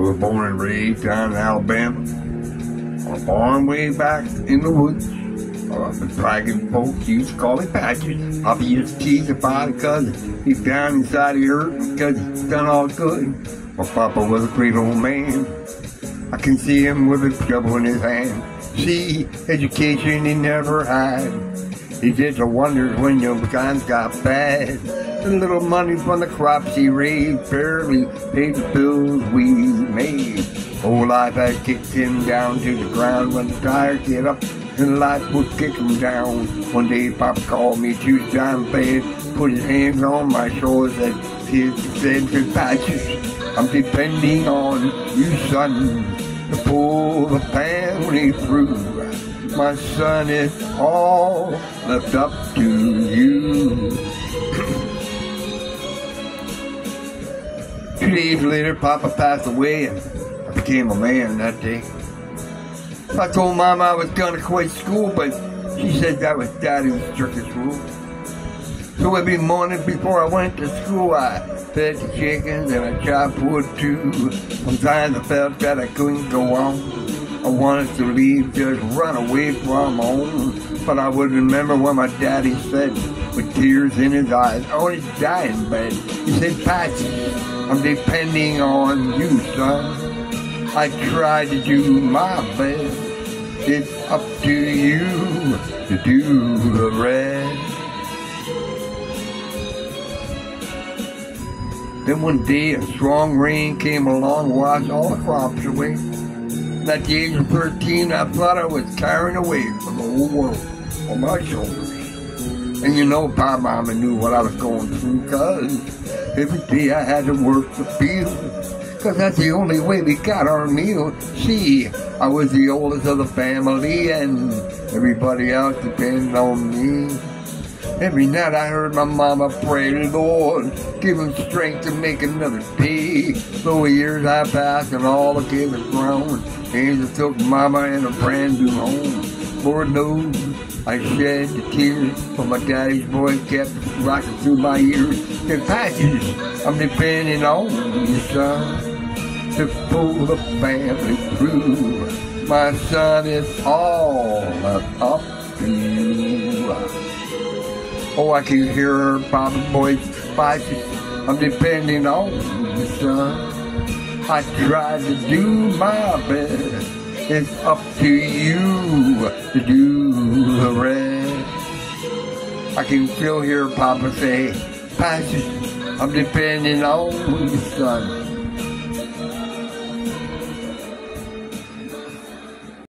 was born and raised down in Alabama. I was born way back in the woods. Uh, the dragon folks used to call me Patches. Papa used to tease about it because he's down inside he hurt because he's done all good. My papa was a great old man. I can see him with a shovel in his hand. See, education he never had. He did the wonders when your times got bad. The little money from the crops he raised barely paid the bills we made. Whole life had kicked him down to the ground when the tires get up and life would kick him down. One day Pop called me his down bed, put his hands on my shoulders and he said, Patches, I'm depending on you, son, to pull the family through. My son is all left up to you. Two days later, Papa passed away and I became a man that day. I told Mom I was gonna quit school, but she said that was Daddy's strictest rule. So every morning before I went to school, I fed the chickens and I chopped wood too. Sometimes I felt that I couldn't go on. I wanted to leave, just run away from home. But I would remember what my daddy said with tears in his eyes. I wanted to bed. He said, Patsy, I'm depending on you, son. I tried to do my best. It's up to you to do the rest. Then one day a strong rain came along, washed all the crops away. At the age of 13, I thought I was carrying away from the whole world on my shoulders. And you know, Pop Mama knew what I was going through, cause every day I had to work the field. Cause that's the only way we got our meal. See, I was the oldest of the family and everybody else depended on me. Every night I heard my mama pray, Lord, give him strength to make another day. So the years I passed and all the kids have grown. Angels took mama in a brand new home. Lord knows I shed the tears, but my daddy's voice kept rocking through my ears. And Patches, I'm depending on you, son, to pull the family through. My son is all up. Oh, I can hear her voice spicy. I'm depending on son. I tried to do my best. It's up to you to do the rest. I can still hear Papa say, Patches, I'm depending on you, son.